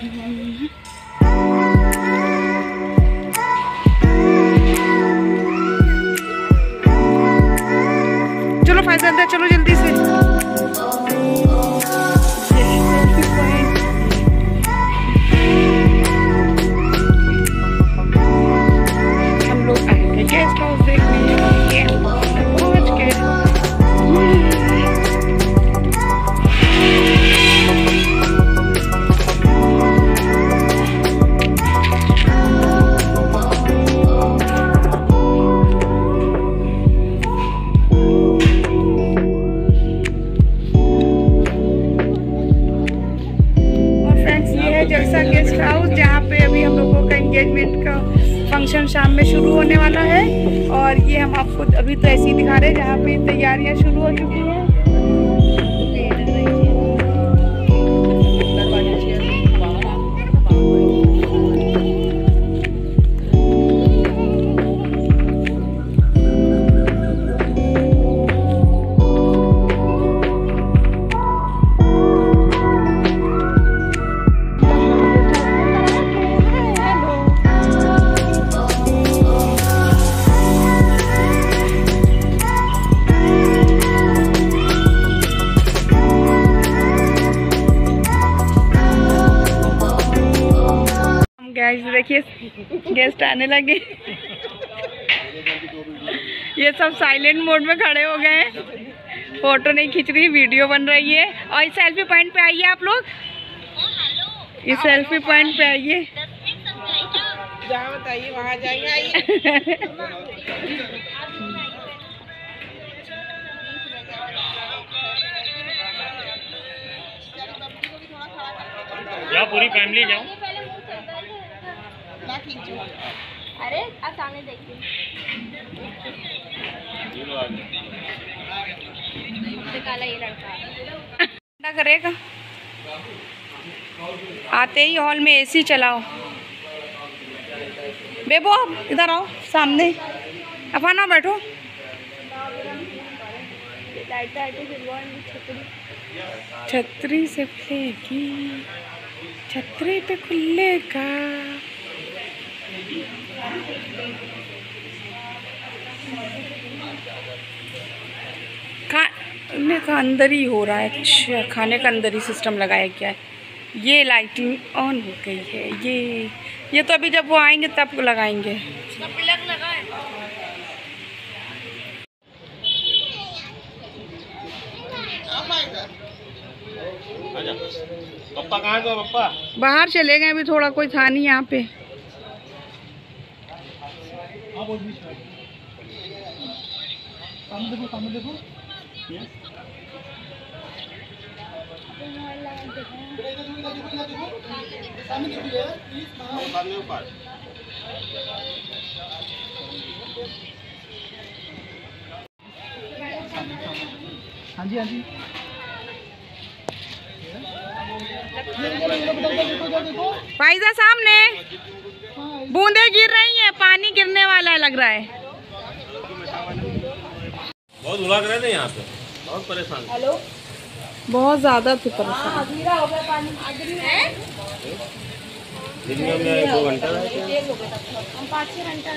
चलो गैस देखिए गेस्ट आने लगे। ये सब साइलेंट मोड में खड़े हो गए हैं। फ़ोटो नहीं खींच रही वीडियो बन रही है। और इस सेल्फी पॉइंट पे आइए आप लोग। इस सेल्फी पॉइंट पे आइए। बताइए वहाँ जाएँगे पूरी फैमिली जाओ। ना खींचो अरे, आप सामने देखिए। काला ये लड़का। करेगा? आते ही हॉल में एसी चलाओ। बेबो आप इधर आओ, सामने। बैठो लाइट सिल्वर छतरी छतरी से खुलेगी छतरी पे खुलेगा। खाने का अंदर ही हो रहा है अच्छा खाने का अंदर ही सिस्टम लगाया गया है। ये लाइटिंग ऑन हो गई है ये ये तो अभी जब वो आएँगे तब लगाएँगे। प्लग लगा है आजा। पप्पा कहाँ गए पप्पा? बाहर चले गए अभी थोड़ा कोई था नहीं यहाँ पे। सामने ऊपर फाइजा सामने बूंदे गिर रही हैं पानी गिरने वाला है लग रहा है। बहुत उलझ रहे थे यहाँ पे। बहुत परेशान। हेलो? बहुत ज़्यादा थी परेशान। दिन में हमने दो घंटा रहे हम पाँच छः घंटा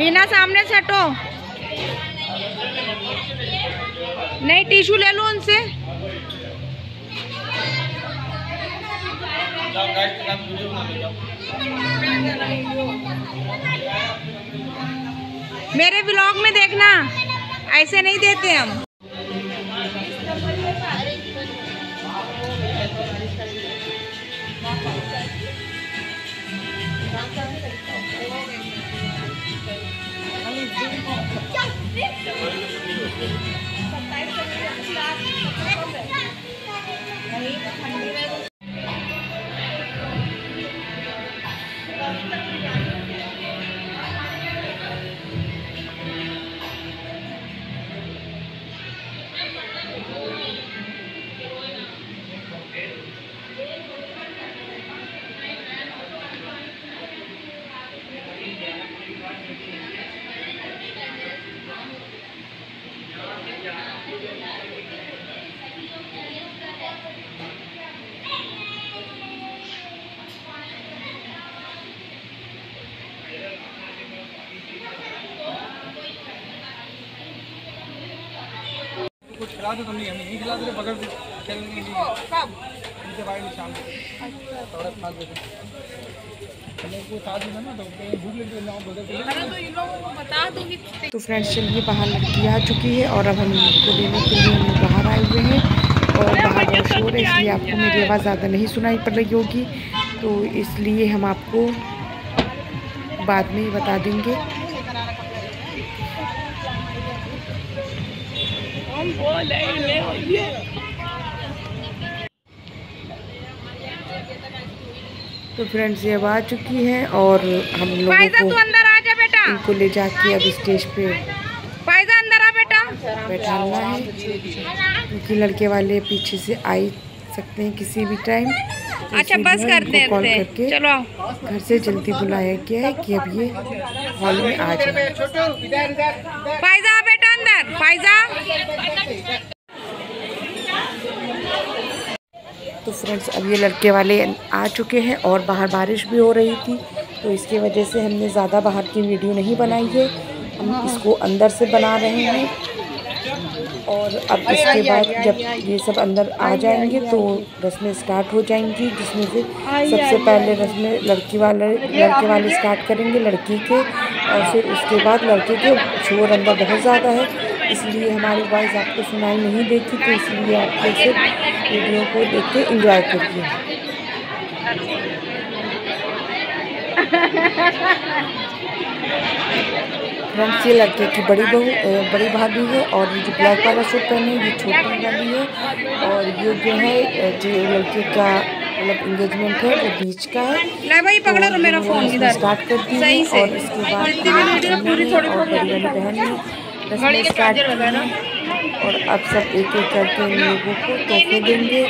हिना सामने से हटो नहीं टिश्यू ले लो उनसे मेरे ब्लॉग में देखना ऐसे नहीं देते हम खिला दो तुम नहीं हम नहीं खिला दे बगल से खेलने के लिए। उनसे भाई नहीं शाम थोड़ा खा दे हमें कोई साथ ना तो भूख लगी है ना बगल से तो फ्रेंड्स चलिए बाहर लड़की आ चुकी है और अब हम इनको लेने के लिए हम लोग बाहर आए हुए हैं। और बाहर बहुत शोर है इसलिए आपको मेरी आवाज़ ज़्यादा नहीं सुनाई पड़ रही होगी। तो इसलिए हम आपको बाद में ही बता देंगे। तो फ्रेंड्स ये अब आ चुकी है और हम लोगों को अंदर आ जा बेटा। इनको ले जाके अब स्टेज पे फ़ायदा अंदर आ बेटा। बैठाना है। क्योंकि लड़के वाले पीछे से आ ही सकते हैं किसी भी टाइम तो अच्छा बस इसीलिए कर उनको कॉल करके चलो घर से जल्दी बुलाया गया है कि अब ये हॉल में आ जाए छोटू इधर इधर इधर फायजा? तो फ्रेंड्स, अब ये लड़के वाले आ चुके हैं और बाहर बारिश भी हो रही थी तो इसकी वजह से हमने ज़्यादा बाहर की वीडियो नहीं बनाई है। हम इसको अंदर से बना रहे हैं और अब इसके बाद जब ये सब अंदर आ जाएँगे तो रस्में स्टार्ट हो जाएँगी, जिसमें से सबसे पहले रस्में लड़की वाले, लड़के वाले स्टार्ट करेंगे, लड़की के, और फिर उसके बाद लड़के के शोर अंदर बहुत ज़्यादा है। इसलिए हमारी वॉइस आपको सुनाई नहीं देती तो इसलिए आप सिर्फ़ वीडियो को देख के इंजॉय करिए फ्रेंड्स ये लड़के की बड़ी बहू बड़ी भाभी है और ये जो ब्लैक वाला सूट पहने हैं, ये छोटी वाली है। और ये जो है जो लड़के का मतलब इंगेजमेंट है वो बीच का है। भाई पकड़ो तो मेरा फ़ोन स्टार्ट कर दी सही से। और इसके बाद पूरी थोड़ी बहन ने रस्में स्टार्ट की और अब सब एक एक करके उन लोगों को तोहफे देंगे।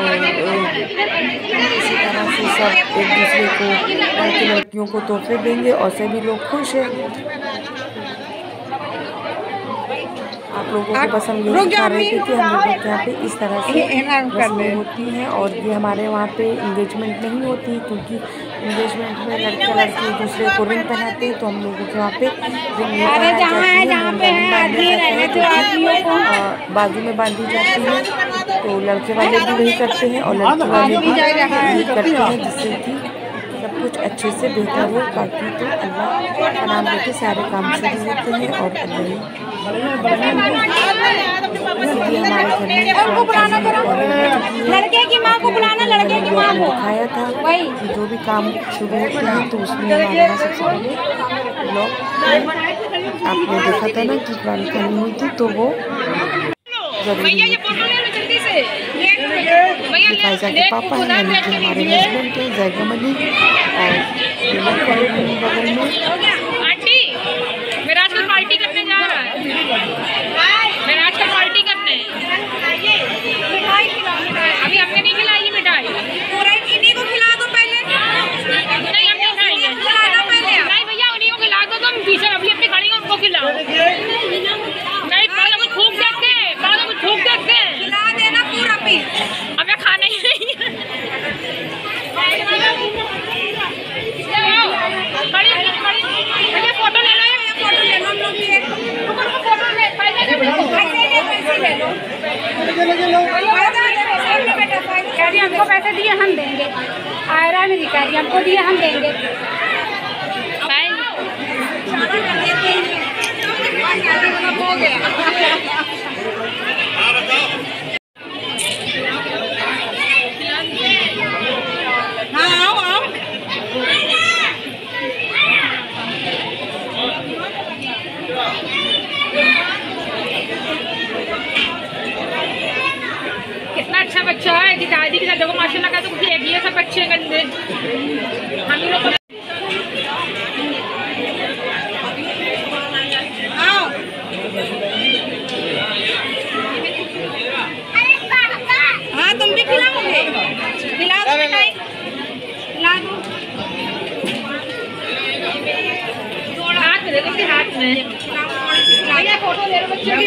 और इसी तरह से सब एक दूसरे को लड़के लड़कियों को तोहफे देंगे और सभी लोग खुश हैं। आप लोगों को हम यही दिखा रहे थे कि हम लोगों के यहाँ पे इस तरह से रस्में होती हैं और ये हमारे वहाँ पे इंगेजमेंट नहीं होती क्योंकि इंगेजमेंट में लड़का लड़की एक दूसरे को रिंग पहनाते हैं। तो हम लोगों के वहाँ पे रिंग नहीं है बाजू में बांधी जाती है तो लड़के वाले भी वही करते हैं और लड़के वाले भी करते हैं जिससे कि सब कुछ अच्छे से बेहतर हो बाकी तो अल्लाह का नाम लेके सारे काम शुरू होते हैं और अल्लाह ही इसलिए हमारे घर में लड़के की माँ को बुलाना लड़के की माँ को। दिखाया था कि जो भी काम शुरू होते हैं तो उसमें हमारा सबसे पहले ब्लॉग आपने देखा था ना कि गाड़ी करनी हुई थी तो वो ज़रूरी ये फायजा के पापा हैं यानी कि हमारे हस्बैंड हैं जैगम अली और 何? रही हमको पैसे दिए हम देंगे आयरा कह रही हमको दिए हम देंगे हाँ आओ आओ कितना अच्छा बच्चा है कि दादी के साथ देखो माशाल्लाह का तो कुछ एक ही सब बच्चे गंदे। हम लोग हाँ तुम भी खिलाओगे? खिला दो मिठाई खिला दो। हाथ में देखो हाथ में। फ़ोटो ले लो बच्चे की।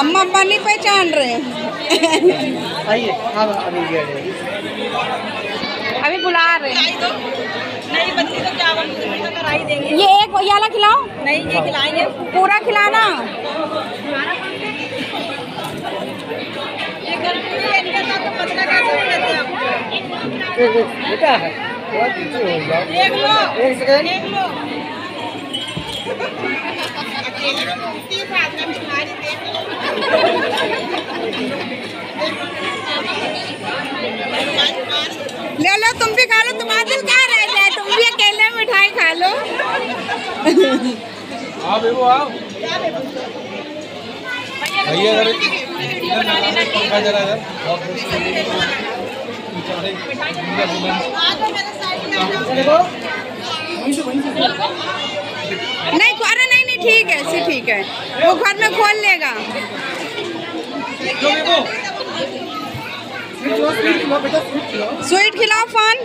अम्मा अब्बा नहीं पहचान रहे आइए हाँ अभी अभी बुला रहे हैं। नहीं बच्ची तो चावल मीठा देंगे। ये एक याला खिलाओ। नहीं ये खिलाएँगे। पूरा खिलाना। ये गर्मी में इनके साथ तो पतला कैसे हो। हैं? बेटा हो लो। एक सेकंड लो। तीस आदमी तुम्हारी देख लो। ले लो तुम भी खा लो तुम्हारा दिल कहाँ रह जाए तुम भी अकेले मिठाई खा लो। आओ बेबू आओ। भैया अगर नहीं अरे ठीक है ऐसे ठीक है। वो घर में खोल लेगा। स्वीट खिलाओ फन।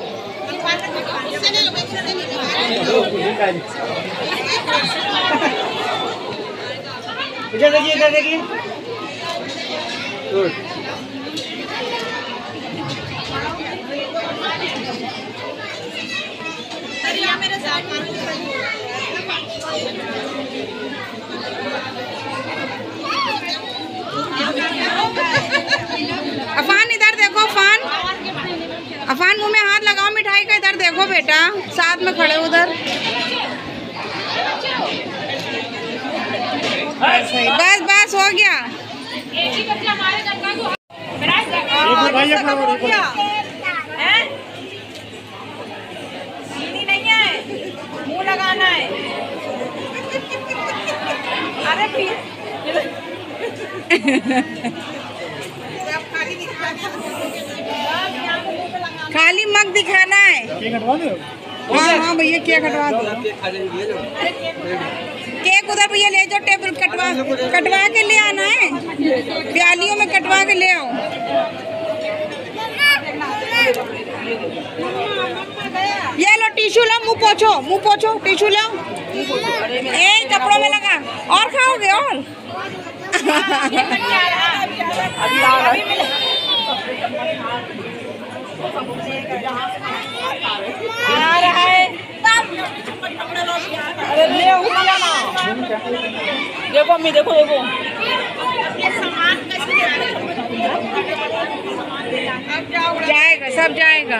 इधर देखिए इधर देखिए। मेरे साथ अफान इधर देखो अफान। अफान मुँह में हाथ लगाओ मिठाई का इधर देखो बेटा। साथ में खड़े उधर। बस बस हो गया। एक ही? बच्चा खाली मग दिखाना है। केक कटवा दो? हाँ हाँ भैया केक कटवा दो? केक उधर भैया ले जाओ टेबल कटवा कटवा के ले आना है। प्यालियों में कटवा के ले आओ। टिश्यू लो मुँह पोछो मुँह पोछो टिश्यू लो ए कपड़ों में लगा। और खाओगे और? आ रहा है अरे ले ना देखो अम्मी देखो देखो। जाएगा सब जाएगा।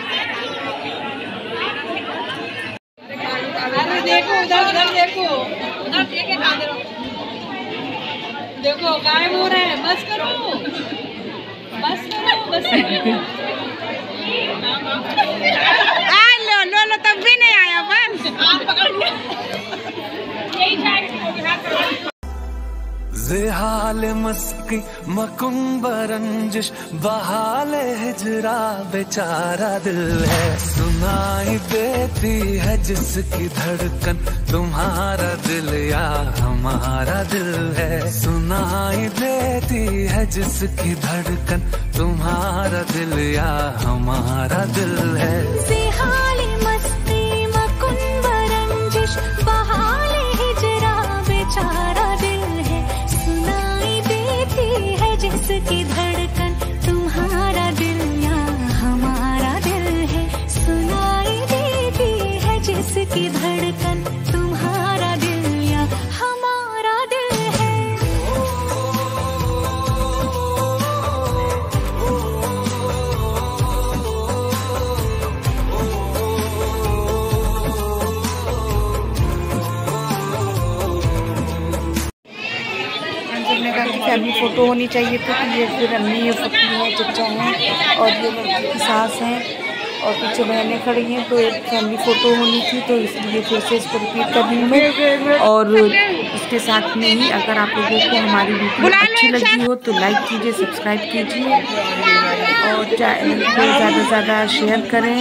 अरे देखो उधर उधर देखो। उधर देखे खा दे देखो गायब हो रहे हैं। बस करो। बस करो बस करो। जिहाल मस्की मकुम्ब रंजिश बहाल हिजरा बेचारा दिल है। सुनाई देती है जिसकी धड़कन, तुम्हारा दिल या हमारा दिल है। सुनाई देती है जिसकी धड़कन, तुम्हारा दिल या हमारा दिल है। फैमिली फ़ोटो होनी चाहिए थी कि ये फिर अम्मी है पप्पी है चचा हैं और ये लड़की की सास हैं और पीछे बहनें खड़ी हैं तो एक फैमिली फ़ोटो होनी थी तो इसलिए फिर से इसको रिपीट कर रही मैं। और इसके साथ में ही अगर आप लोगों को हमारी वीडियो अच्छी लगी हो तो लाइक कीजिए सब्सक्राइब कीजिए और चैनल को ज़्यादा से ज़्यादा शेयर करें।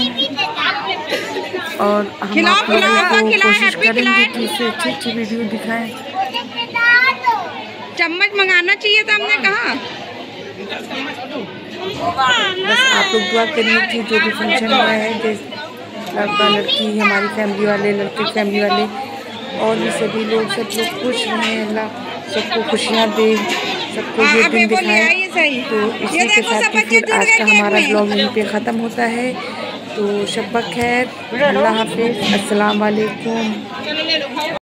और हम आप लोगों को कोशिश करेंगे कि इससे अच्छी अच्छी वीडियो दिखाएँ। चम्मच मंगाना चाहिए था हमने कहा। बस आप लोग दुआ करिए कि जो भी फ़ंक्शन हुआ है जैसे लड़का लड़की हमारी फैमिली वाले लड़के फैमिली वाले और भी सभी लोग सब लोग खुश रहें अल्लाह सबको खुशियाँ दे सबको ये दिन दिखाए। तो इसी के साथ ही फिर आज का हमारा ब्लॉग यहीं पे ख़त्म होता है। तो शब खैर अल्लाह हाफिज़। अस्सलाम वालेकुम।